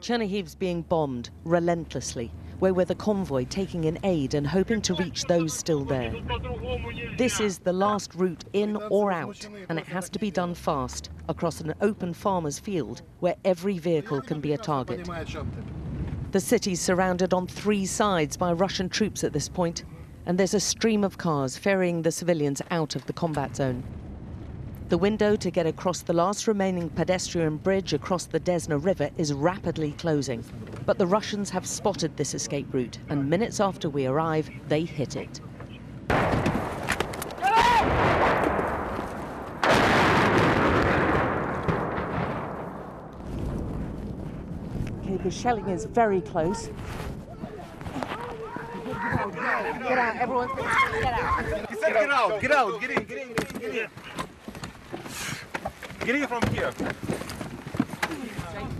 Chernihiv's being bombed relentlessly. We're with a convoy taking in aid and hoping to reach those still there. This is the last route in or out, and it has to be done fast across an open farmer's field where every vehicle can be a target. The city's surrounded on three sides by Russian troops at this point, and there's a stream of cars ferrying the civilians out of the combat zone. The window to get across the last remaining pedestrian bridge across the Desna River is rapidly closing. But the Russians have spotted this escape route, and minutes after we arrive, they hit it. Okay, the shelling is very close. Get out, everyone. Get out. He said get out, get out, get in, get in, get in, get in. Get from here.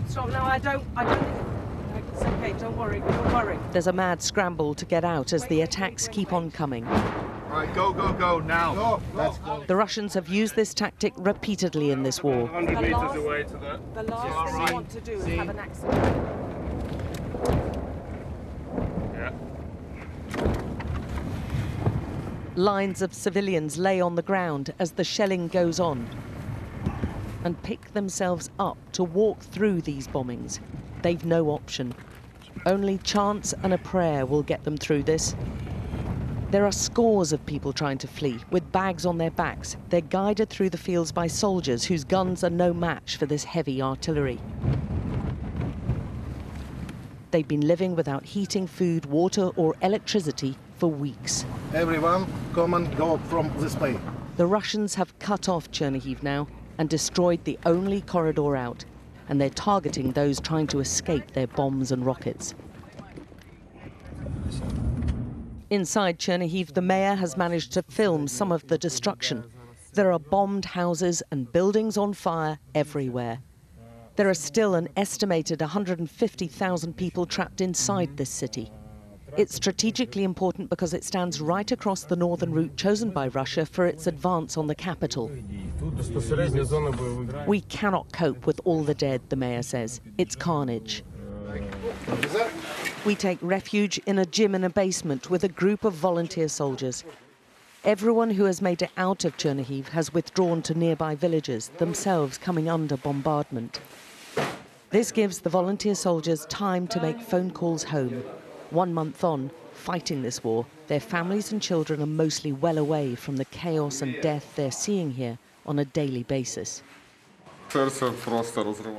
So no, I don't. I don't. It's okay. Don't worry. Don't worry. There's a mad scramble to get out as the attacks keep on coming. All right, go, go, go, now. Go, let's go. The Russians have used this tactic repeatedly in this war. 100 meters away to the... The last thing you want to do is have an accident. Yeah. Lines of civilians lay on the ground as the shelling goes on and pick themselves up to walk through these bombings. They've no option. Only chance and a prayer will get them through this. There are scores of people trying to flee with bags on their backs. They're guided through the fields by soldiers whose guns are no match for this heavy artillery. They've been living without heating, food, water, or electricity for weeks. Everyone, come and go from this way. The Russians have cut off Chernihiv now and destroyed the only corridor out, and they're targeting those trying to escape their bombs and rockets. Inside Chernihiv, the mayor has managed to film some of the destruction. There are bombed houses and buildings on fire everywhere. There are still an estimated 150,000 people trapped inside this city. It's strategically important because it stands right across the northern route chosen by Russia for its advance on the capital. We cannot cope with all the dead, the mayor says. It's carnage. We take refuge in a gym in a basement with a group of volunteer soldiers. Everyone who has made it out of Chernihiv has withdrawn to nearby villages, themselves coming under bombardment. This gives the volunteer soldiers time to make phone calls home. One month on, fighting this war, their families and children are mostly well away from the chaos and death they're seeing here on a daily basis.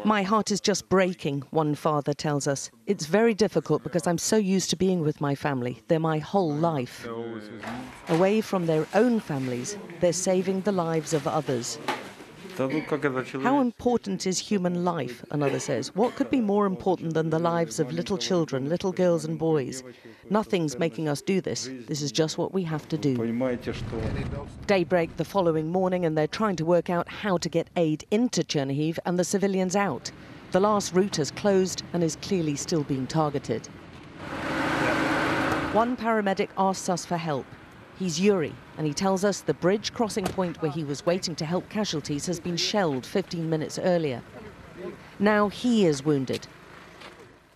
My heart is just breaking, one father tells us. It's very difficult because I'm so used to being with my family. They're my whole life. Away from their own families, they're saving the lives of others. How important is human life? Another says. What could be more important than the lives of little children, little girls and boys? Nothing's making us do this. This is just what we have to do. Daybreak the following morning, and they're trying to work out how to get aid into Chernihiv and the civilians out. The last route has closed and is clearly still being targeted. One paramedic asks us for help. He's Yuri, and he tells us the bridge crossing point where he was waiting to help casualties has been shelled 15 minutes earlier. Now he is wounded.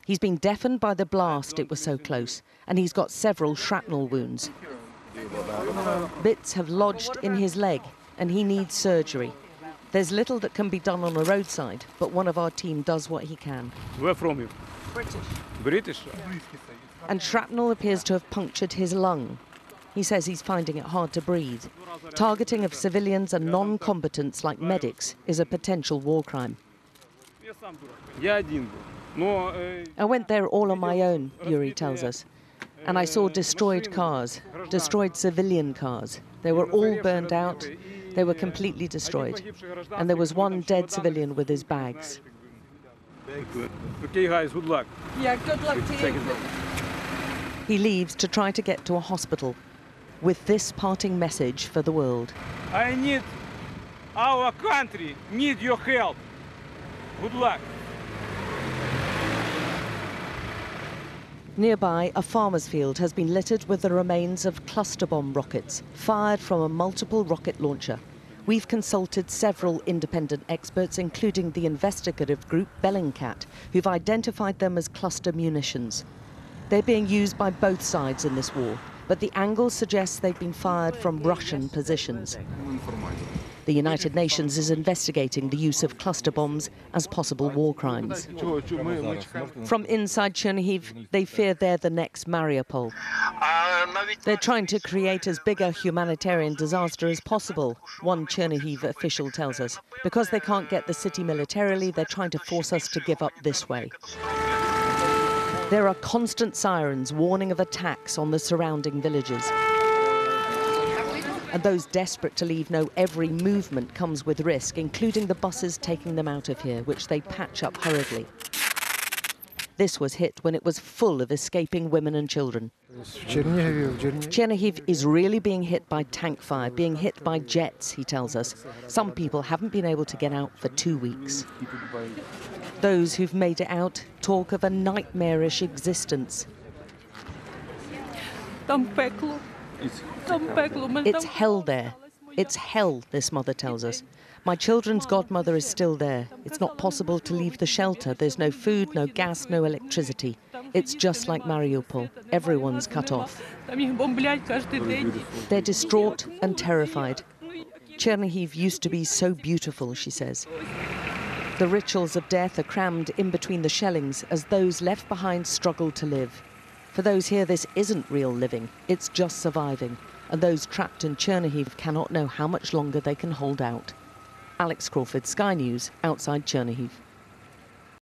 He's been deafened by the blast, it was so close, and he's got several shrapnel wounds. Bits have lodged in his leg, and he needs surgery. There's little that can be done on a roadside, but one of our team does what he can. Where from you? British. British? And shrapnel appears to have punctured his lung. He says he's finding it hard to breathe. Targeting of civilians and non-combatants like medics is a potential war crime. I went there all on my own, Yuri tells us. And I saw destroyed cars, destroyed civilian cars. They were all burned out, they were completely destroyed. And there was one dead civilian with his bags. Okay, guys, good luck. Yeah, good luck to you. He leaves to try to get to a hospital with this parting message for the world. I need our country need your help. Good luck. Nearby, a farmer's field has been littered with the remains of cluster bomb rockets fired from a multiple rocket launcher. We've consulted several independent experts, including the investigative group Bellingcat, who've identified them as cluster munitions. They're being used by both sides in this war, but the angle suggests they've been fired from Russian positions. The United Nations is investigating the use of cluster bombs as possible war crimes. From inside Chernihiv, they fear they're the next Mariupol. They're trying to create as big a humanitarian disaster as possible, one Chernihiv official tells us. Because they can't get the city militarily, they're trying to force us to give up this way. There are constant sirens warning of attacks on the surrounding villages. And those desperate to leave know every movement comes with risk, including the buses taking them out of here, which they patch up hurriedly. This was hit when it was full of escaping women and children. Chernihiv is really being hit by tank fire, being hit by jets, he tells us. Some people haven't been able to get out for two weeks. Those who've made it out talk of a nightmarish existence. It's hell there. It's hell, this mother tells us. My children's godmother is still there. It's not possible to leave the shelter. There's no food, no gas, no electricity. It's just like Mariupol. Everyone's cut off. They're distraught and terrified. Chernihiv used to be so beautiful, she says. The rituals of death are crammed in between the shellings as those left behind struggle to live. For those here, this isn't real living, it's just surviving. And those trapped in Chernihiv cannot know how much longer they can hold out. Alex Crawford, Sky News, outside Chernihiv.